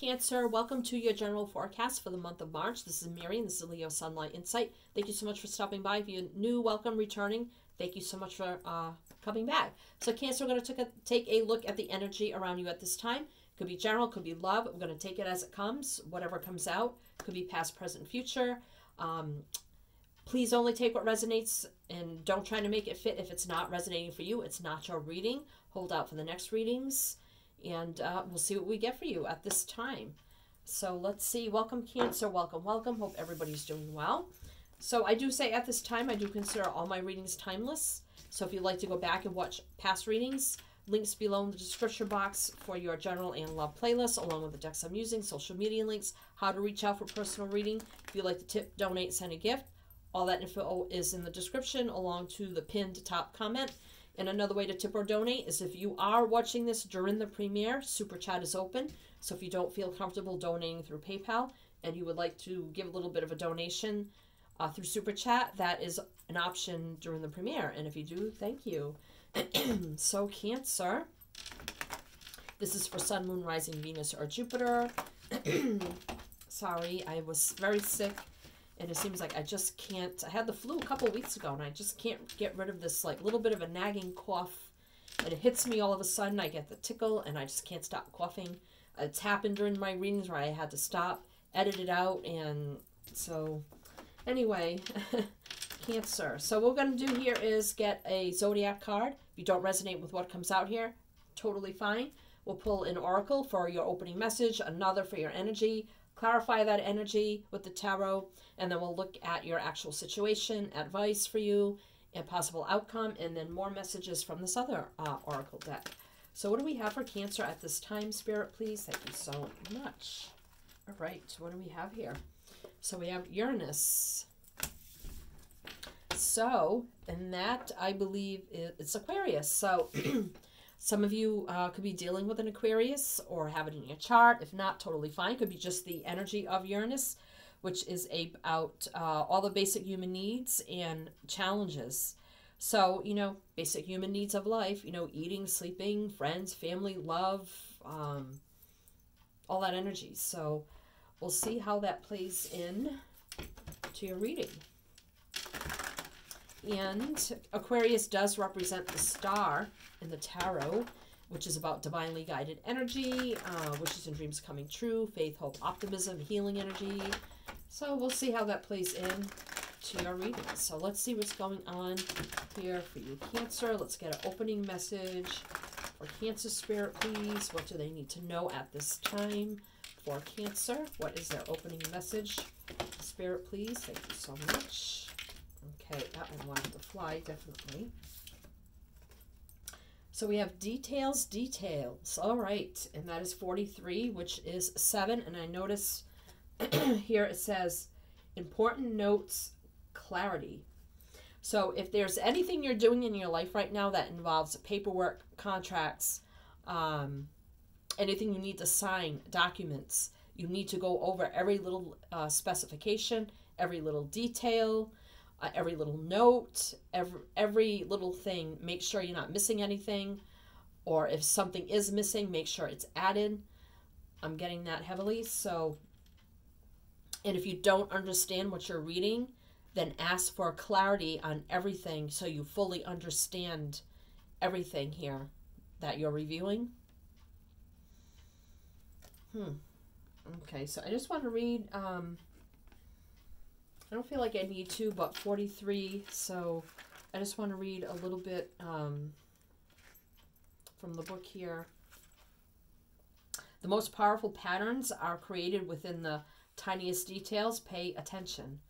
Cancer. Welcome to your general forecast for the month of March. This is and this is Leo Sunlight Insight. Thank you so much for stopping by. If you're new, welcome, returning. Thank you so much for uh, coming back. So, Cancer, we're going to take a look at the energy around you at this time. Could be general, could be love. We're going to take it as it comes, whatever comes out. Could be past, present, future. Um, please only take what resonates and don't try to make it fit if it's not resonating for you. It's not your reading. Hold out for the next readings and uh, we'll see what we get for you at this time. So let's see. Welcome, Cancer. Welcome, welcome. Hope everybody's doing well. So I do say at this time, I do consider all my readings timeless. So if you'd like to go back and watch past readings, links below in the description box for your general and love playlist, along with the decks I'm using, social media links, how to reach out for personal reading. If you'd like to tip, donate, send a gift, all that info is in the description along to the pinned top comment. And another way to tip or donate is if you are watching this during the premiere, Super Chat is open. So if you don't feel comfortable donating through PayPal and you would like to give a little bit of a donation uh, through Super Chat, that is an option during the premiere. And if you do, thank you. so, Cancer. This is for Sun, Moon, Rising, Venus, or Jupiter. Sorry, I was very sick and it seems like I just can't. I had the flu a couple weeks ago, and I just can't get rid of this like little bit of a nagging cough, and it hits me all of a sudden. I get the tickle, and I just can't stop coughing. It's happened during my readings where I had to stop, edit it out, and so anyway, Cancer. So what we're gonna do here is get a zodiac card. If you don't resonate with what comes out here, totally fine. We'll pull an oracle for your opening message, another for your energy, clarify that energy with the tarot, and then we'll look at your actual situation, advice for you, and possible outcome, and then more messages from this other uh, oracle deck. So what do we have for Cancer at this time, Spirit, please? Thank you so much. All right, what do we have here? So we have Uranus. So, and that, I believe, it's Aquarius. So Some of you uh, could be dealing with an Aquarius or have it in your chart. If not, totally fine. Could be just the energy of Uranus, which is about uh, all the basic human needs and challenges. So, you know, basic human needs of life, you know, eating, sleeping, friends, family, love, um, all that energy. So we'll see how that plays in to your reading. And Aquarius does represent the star in the tarot, which is about divinely guided energy, uh, wishes and dreams coming true, faith, hope, optimism, healing energy. So we'll see how that plays in to your reading. So let's see what's going on here for you, Cancer. Let's get an opening message for Cancer Spirit, please. What do they need to know at this time for Cancer? What is their opening message? Spirit, please. Thank you so much. Okay, that one wanted to fly, definitely. So we have details, details. All right, and that is 43, which is 7. And I notice here it says important notes, clarity. So if there's anything you're doing in your life right now that involves paperwork, contracts, um, anything you need to sign, documents, you need to go over every little uh, specification, every little detail, uh, every little note, every, every little thing. Make sure you're not missing anything. Or if something is missing, make sure it's added. I'm getting that heavily. So, and if you don't understand what you're reading, then ask for clarity on everything so you fully understand everything here that you're reviewing. Hmm. Okay, so I just want to read um, I don't feel like I need to, but 43, so I just want to read a little bit um, from the book here. The most powerful patterns are created within the tiniest details. Pay attention.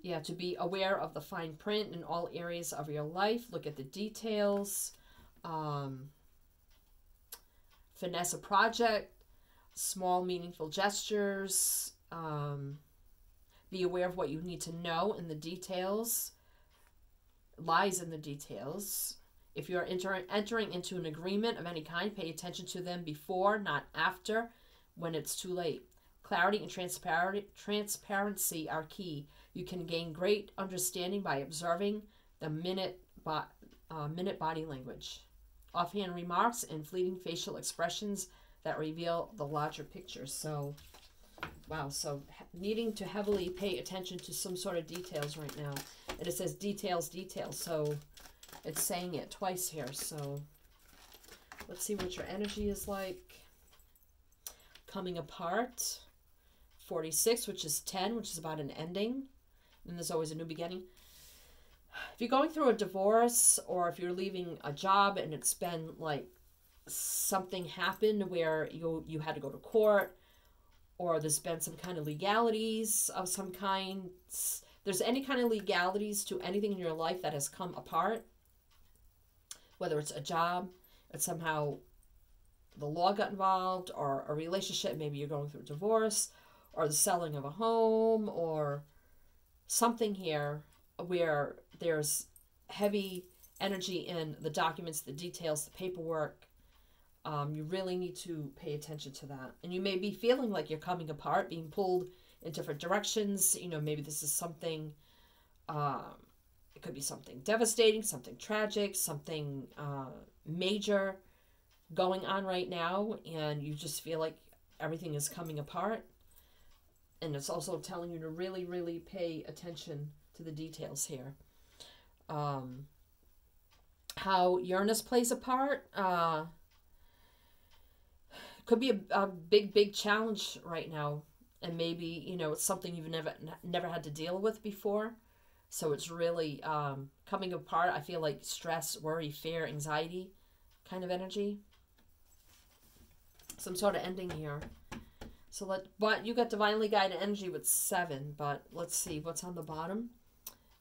Yeah, to be aware of the fine print in all areas of your life. Look at the details. Um, finesse a project. Small, meaningful gestures. Um, be aware of what you need to know in the details, lies in the details. If you're enter- entering into an agreement of any kind, pay attention to them before, not after, when it's too late. Clarity and transparent- transparency are key. You can gain great understanding by observing the minute, bo- uh, minute body language. Offhand remarks and fleeting facial expressions that reveal the larger picture. So, wow. So, needing to heavily pay attention to some sort of details right now. And it says details, details. So, it's saying it twice here. So, let's see what your energy is like. Coming apart. 46, which is 10, which is about an ending. And there's always a new beginning. If you're going through a divorce or if you're leaving a job and it's been like something happened where you you had to go to court or there's been some kind of legalities of some kind there's any kind of legalities to anything in your life that has come apart whether it's a job and somehow the law got involved or a relationship maybe you're going through a divorce or the selling of a home or something here where there's heavy energy in the documents, the details, the paperwork. Um, you really need to pay attention to that. And you may be feeling like you're coming apart, being pulled in different directions. You know, maybe this is something, um, it could be something devastating, something tragic, something uh, major going on right now, and you just feel like everything is coming apart. And it's also telling you to really, really pay attention to the details here. Um, how Uranus plays a part uh, could be a, a big, big challenge right now, and maybe you know it's something you've never never had to deal with before. So it's really um, coming apart. I feel like stress, worry, fear, anxiety kind of energy. Some sort of ending here. So let, but you got divinely guided energy with seven. But let's see what's on the bottom.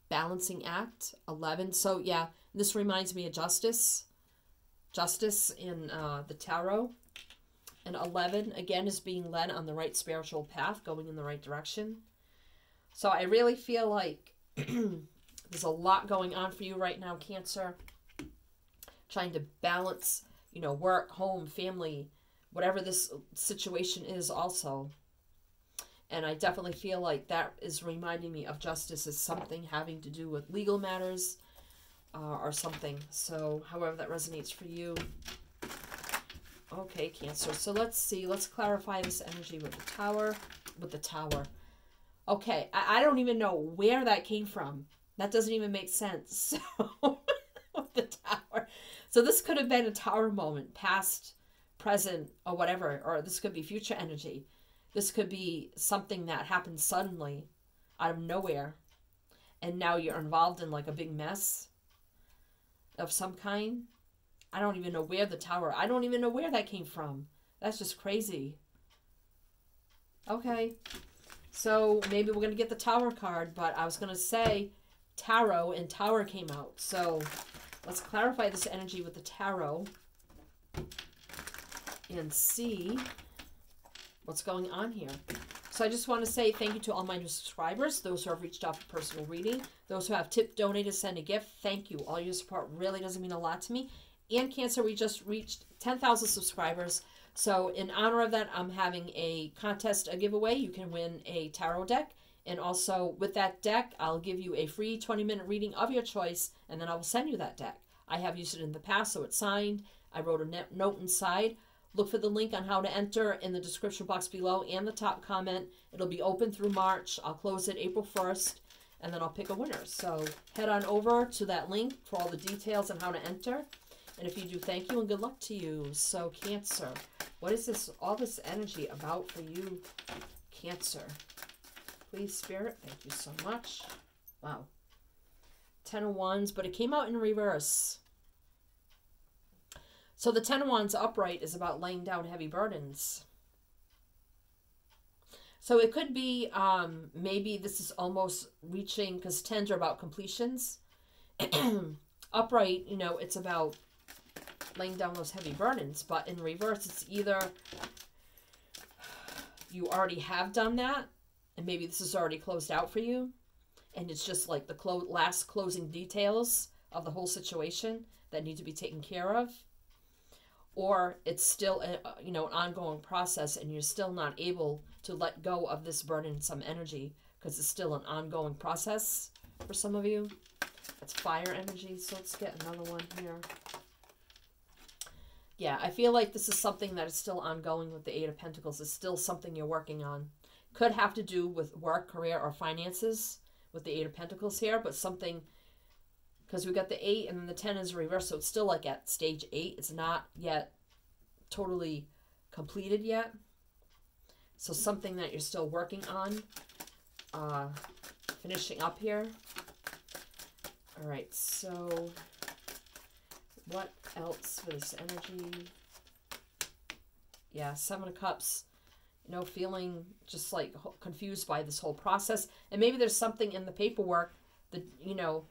Balancing act eleven. So yeah, this reminds me of justice. Justice in uh, the tarot. And eleven again is being led on the right spiritual path, going in the right direction. So I really feel like there's a lot going on for you right now, Cancer. Trying to balance, you know, work, home, family, whatever this situation is also and i definitely feel like that is reminding me of justice as something having to do with legal matters uh, or something so however that resonates for you okay cancer so let's see let's clarify this energy with the tower with the tower okay i, I don't even know where that came from that doesn't even make sense so with the tower so this could have been a tower moment past present or whatever, or this could be future energy. This could be something that happened suddenly out of nowhere. And now you're involved in like a big mess of some kind. I don't even know where the tower, I don't even know where that came from. That's just crazy. Okay. So maybe we're going to get the tower card, but I was going to say tarot and tower came out. So let's clarify this energy with the tarot and see what's going on here. So I just want to say thank you to all my new subscribers, those who have reached out for personal reading, those who have tipped, donated, sent a gift. Thank you. All your support really doesn't mean a lot to me. And Cancer, we just reached 10,000 subscribers. So in honor of that, I'm having a contest, a giveaway. You can win a tarot deck. And also with that deck, I'll give you a free 20 minute reading of your choice, and then I will send you that deck. I have used it in the past, so it's signed. I wrote a note inside. Look for the link on how to enter in the description box below and the top comment. It'll be open through March. I'll close it April 1st and then I'll pick a winner. So head on over to that link for all the details on how to enter. And if you do, thank you and good luck to you. So Cancer, what is this, all this energy about for you, Cancer? Please, Spirit, thank you so much. Wow. Ten of Wands, but it came out in reverse. So the Ten of Wands upright is about laying down heavy burdens. So it could be um, maybe this is almost reaching because tens are about completions. upright, you know, it's about laying down those heavy burdens. But in reverse, it's either you already have done that, and maybe this is already closed out for you, and it's just like the clo last closing details of the whole situation that need to be taken care of or it's still a, you know an ongoing process and you're still not able to let go of this burdensome energy because it's still an ongoing process for some of you it's fire energy so let's get another one here Yeah, I feel like this is something that is still ongoing with the Eight of Pentacles. It's still something you're working on. Could have to do with work, career, or finances with the Eight of Pentacles here, but something because we got the eight and then the ten is reversed, so it's still like at stage eight. It's not yet totally completed yet. So something that you're still working on, uh, finishing up here. All right, so what else for this energy? Yeah, Seven of Cups, you know, feeling just like confused by this whole process. And maybe there's something in the paperwork that, you know,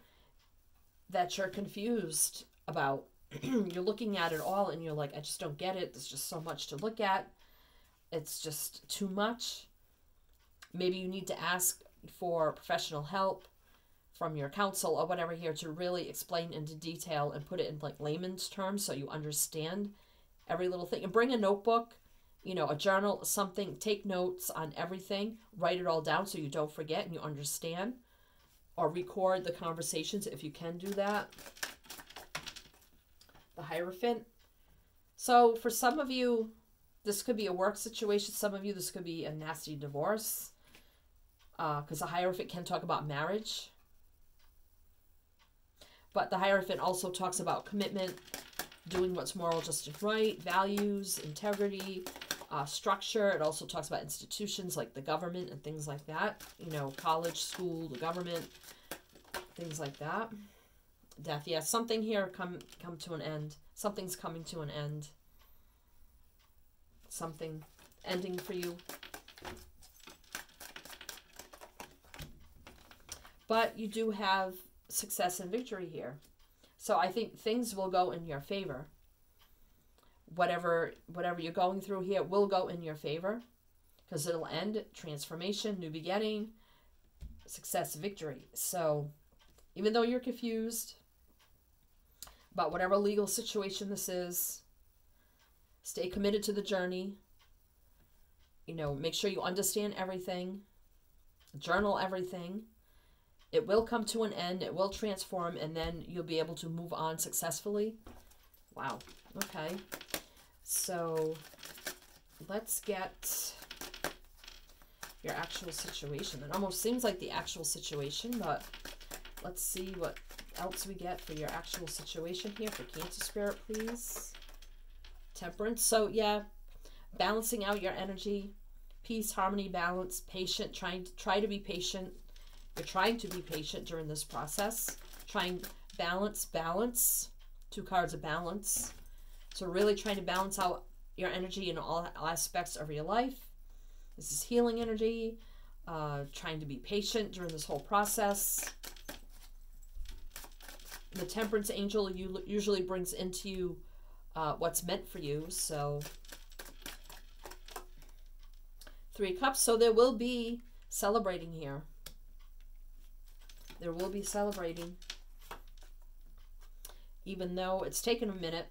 that you're confused about. you're looking at it all and you're like, I just don't get it. There's just so much to look at. It's just too much. Maybe you need to ask for professional help from your counsel or whatever here to really explain into detail and put it in like layman's terms so you understand every little thing. And bring a notebook, you know, a journal, something, take notes on everything, write it all down so you don't forget and you understand or record the conversations if you can do that. The Hierophant. So for some of you, this could be a work situation. Some of you, this could be a nasty divorce. Uh because uh, the Hierophant can talk about marriage. But the Hierophant also talks about commitment, doing what's moral, just and right, values, integrity, uh, structure. It also talks about institutions like the government and things like that. You know, college, school, the government, things like that. Death, yeah, something here come come to an end. Something's coming to an end. Something ending for you. But you do have success and victory here. So I think things will go in your favor whatever whatever you're going through here will go in your favor because it'll end transformation, new beginning, success, victory. So even though you're confused about whatever legal situation this is, stay committed to the journey. You know, make sure you understand everything, journal everything. It will come to an end, it will transform, and then you'll be able to move on successfully. Wow. Okay. So let's get your actual situation. It almost seems like the actual situation, but let's see what else we get for your actual situation here for Cancer Spirit, please. Temperance. So yeah, balancing out your energy, peace, harmony, balance, patient, trying to try to be patient. You're trying to be patient during this process. Trying balance, balance. Two cards of balance. So really trying to balance out your energy in all aspects of your life. This is healing energy, uh, trying to be patient during this whole process. The temperance angel usually brings into you uh, what's meant for you. So three cups. So there will be celebrating here. There will be celebrating even though it's taken a minute.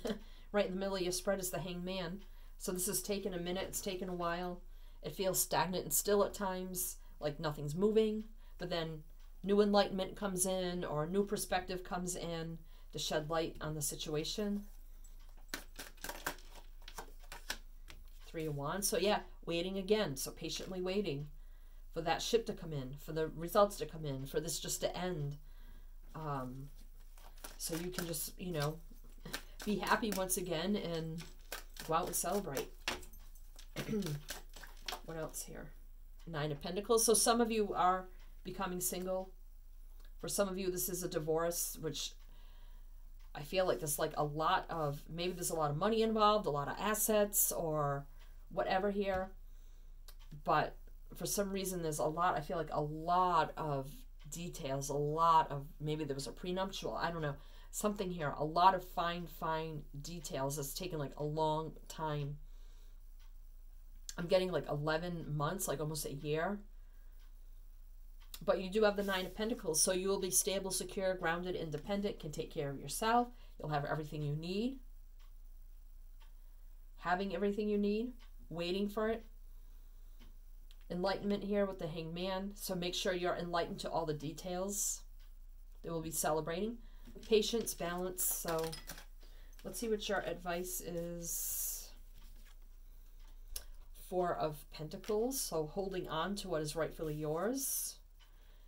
right in the middle of your spread is the hangman. So this has taken a minute, it's taken a while. It feels stagnant and still at times, like nothing's moving. But then new enlightenment comes in or a new perspective comes in to shed light on the situation. Three of Wands. So yeah, waiting again. So patiently waiting for that ship to come in, for the results to come in, for this just to end. Um, so you can just, you know, be happy once again and go out and celebrate. what else here? Nine of Pentacles. So some of you are becoming single. For some of you, this is a divorce, which I feel like there's like a lot of, maybe there's a lot of money involved, a lot of assets or whatever here. But for some reason, there's a lot, I feel like a lot of details, a lot of, maybe there was a prenuptial, I don't know something here. A lot of fine, fine details. It's taken like a long time. I'm getting like 11 months, like almost a year. But you do have the Nine of Pentacles, so you will be stable, secure, grounded, independent, can take care of yourself. You'll have everything you need. Having everything you need, waiting for it. Enlightenment here with the Hangman, so make sure you're enlightened to all the details. They will be celebrating patience, balance. So Let's see what your advice is. Four of Pentacles, so holding on to what is rightfully yours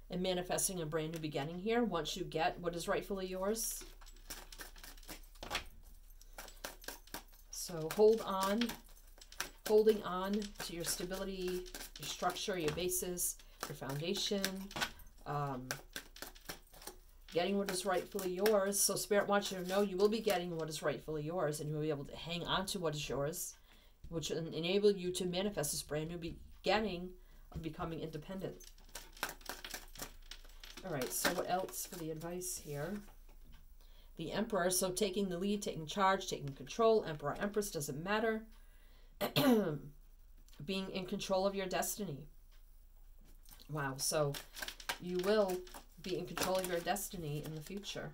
and manifesting a brand new beginning here once you get what is rightfully yours. So hold on, holding on to your stability, your structure, your basis, your foundation, um, getting what is rightfully yours. So Spirit wants you to know you will be getting what is rightfully yours and you will be able to hang on to what is yours, which will enable you to manifest this brand new beginning of becoming independent. All right, so what else for the advice here? The Emperor, so taking the lead, taking charge, taking control, Emperor, Empress, doesn't matter. Being in control of your destiny. Wow, so you will be in control of your destiny in the future.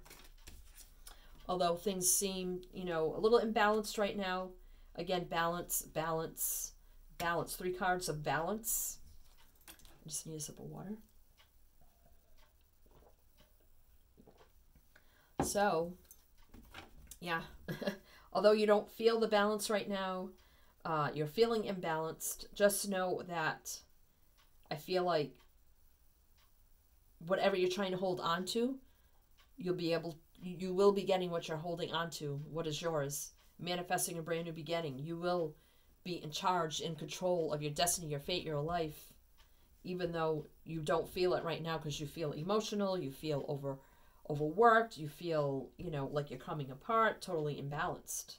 Although things seem, you know, a little imbalanced right now. Again, balance, balance, balance. Three cards of balance. I just need a sip of water. So, yeah, although you don't feel the balance right now, uh, you're feeling imbalanced, just know that I feel like whatever you're trying to hold on to, you'll be able, you will be getting what you're holding on to, what is yours, manifesting a brand new beginning. You will be in charge, in control of your destiny, your fate, your life, even though you don't feel it right now because you feel emotional, you feel over overworked, you feel, you know, like you're coming apart, totally imbalanced.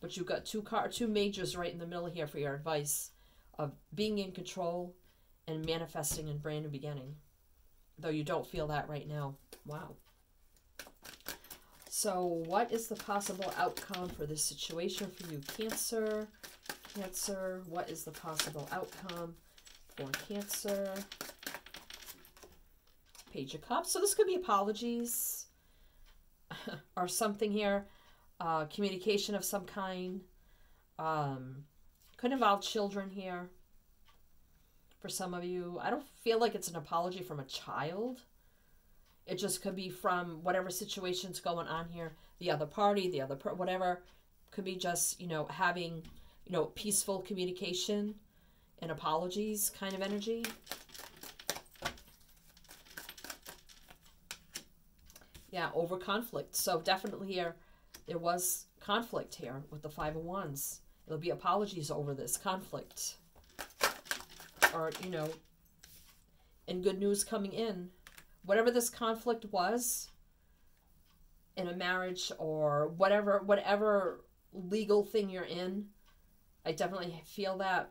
But you've got two car two majors right in the middle here for your advice of being in control and manifesting a brand new beginning. Though you don't feel that right now. Wow. So what is the possible outcome for this situation for you, Cancer? Cancer, what is the possible outcome for Cancer? Page of Cups. So this could be apologies or something here. Uh, communication of some kind. Um, could involve children here for some of you. I don't feel like it's an apology from a child. It just could be from whatever situation's going on here. The other party, the other whatever. Could be just, you know, having, you know, peaceful communication and apologies kind of energy. Yeah, over conflict. So definitely here, there was conflict here with the Five of Wands. There'll be apologies over this conflict. Or, you know, and good news coming in. Whatever this conflict was in a marriage or whatever, whatever legal thing you're in, I definitely feel that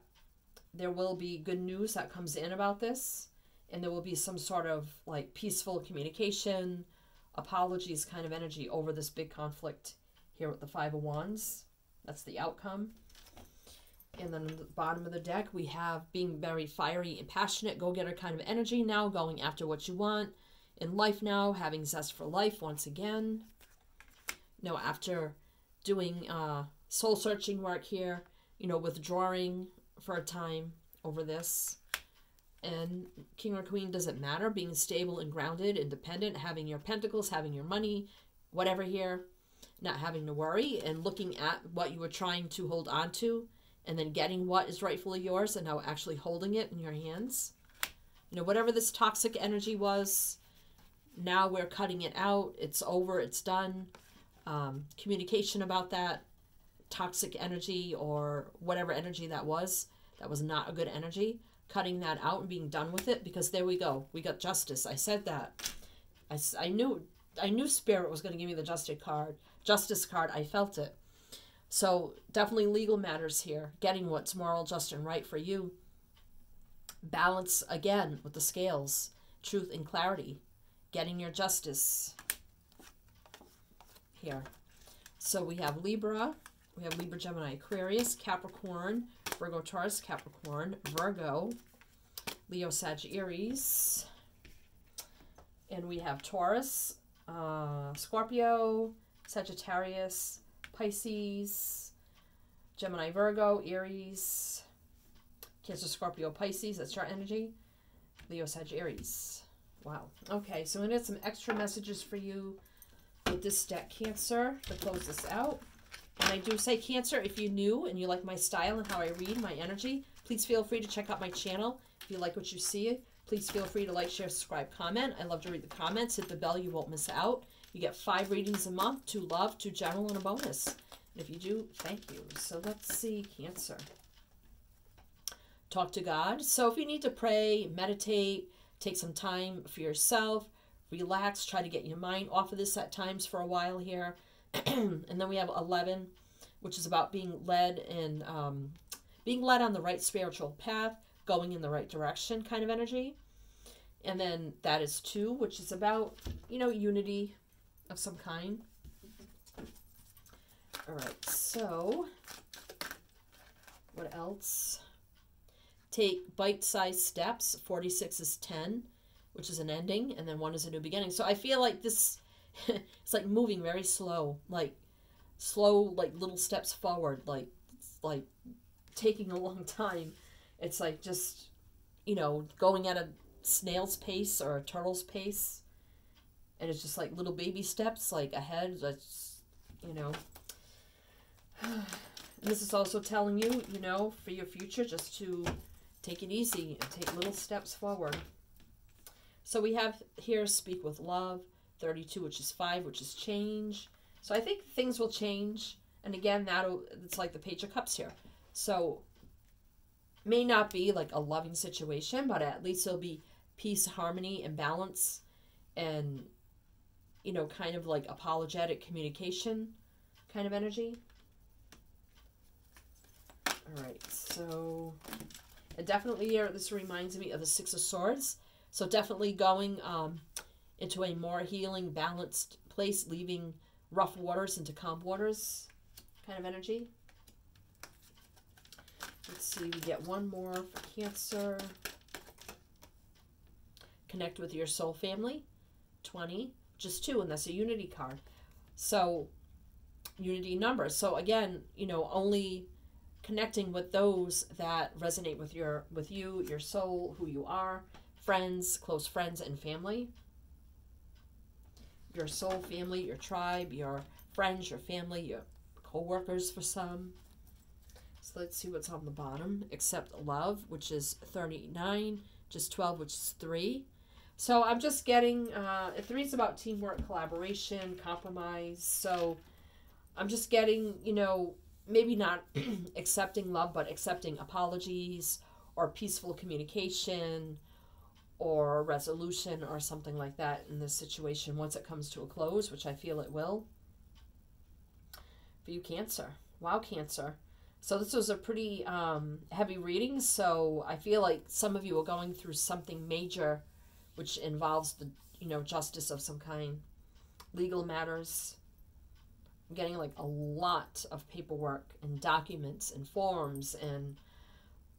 there will be good news that comes in about this. And there will be some sort of like peaceful communication, apologies kind of energy over this big conflict here with the Five of Wands. That's the outcome. And then at the bottom of the deck, we have being very fiery and passionate, go-getter kind of energy now, going after what you want in life now, having zest for life once again. Know, after doing uh, soul-searching work here, you know, withdrawing for a time over this and king or queen doesn't matter being stable and grounded independent having your pentacles having your money whatever here not having to worry and looking at what you were trying to hold on to and then getting what is rightfully yours and now actually holding it in your hands you know whatever this toxic energy was now we're cutting it out it's over it's done um, communication about that toxic energy or whatever energy that was that was not a good energy cutting that out and being done with it because there we go. We got justice. I said that. I, I knew I knew spirit was going to give me the justice card. Justice card. I felt it. So definitely legal matters here. Getting what's moral, just, and right for you. Balance again with the scales. Truth and clarity. Getting your justice here. So we have Libra. We have Libra, Gemini, Aquarius, Capricorn, Virgo, Taurus, Capricorn, Virgo, Leo, Sagittarius. And we have Taurus, uh, Scorpio, Sagittarius, Pisces, Gemini, Virgo, Aries, Cancer, Scorpio, Pisces. That's your energy. Leo, Sag, Aries. Wow. Okay, so to get some extra messages for you with this deck, Cancer, to close this out. And I do say, Cancer, if you're new and you like my style and how I read, my energy, please feel free to check out my channel. If you like what you see, please feel free to like, share, subscribe, comment. I love to read the comments. Hit the bell, you won't miss out. You get five readings a month, two love, two general, and a bonus. And if you do, thank you. So let's see, Cancer. Talk to God. So if you need to pray, meditate, take some time for yourself, relax, try to get your mind off of this at times for a while here. and then we have 11, which is about being led and um, being led on the right spiritual path, going in the right direction kind of energy. And then that is 2, which is about, you know, unity of some kind. Mm-hmm. All right, so what else? Take bite-sized steps. 46 is 10 which is an ending, and then one is a new beginning. So I feel like this, it's like moving very slow, like slow, like little steps forward, like like taking a long time. It's like just, you know, going at a snail's pace or a turtle's pace, and it's just like little baby steps, like ahead. That's, you know. And this is also telling you, you know, for your future, just to take it easy and take little steps forward. So we have here speak with love, 32, which is 5, which is change. So I think things will change. And again, that'll it's like the Page of Cups here. So may not be like a loving situation, but at least it'll be peace, harmony, and balance and you know, kind of like apologetic communication kind of energy. All right, so it definitely here, this reminds me of the Six of Swords. So definitely going um, into a more healing, balanced place, leaving rough waters into calm waters kind of energy. Let's see, we get one more for Cancer. Connect with your soul family, 20, just two, and that's a unity card. So, unity numbers. So again, you know, only connecting with those that resonate with your with you, your soul, who you are, friends, close friends, and family. Your soul family, your tribe, your friends, your family, your co-workers for some. So let's see what's on the bottom. Accept love, which is 39, just 12, which is 3. So I'm just getting, uh, 3 is about teamwork, collaboration, compromise. So I'm just getting, you know, maybe not accepting love, but accepting apologies or peaceful communication or resolution or something like that in this situation once it comes to a close, which I feel it will. For you, Cancer. Wow, Cancer. So this was a pretty um, heavy reading, so I feel like some of you are going through something major which involves the, you know, justice of some kind, legal matters. I'm getting like a lot of paperwork and documents and forms and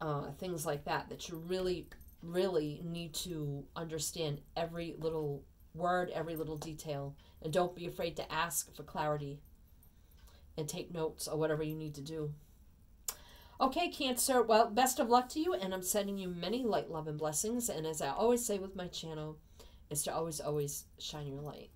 uh, things like that that you really really need to understand every little word, every little detail, and don't be afraid to ask for clarity and take notes or whatever you need to do. Okay, Cancer, well, best of luck to you, and I'm sending you many light, love, and blessings. And as I always say with my channel, is to always, always shine your light.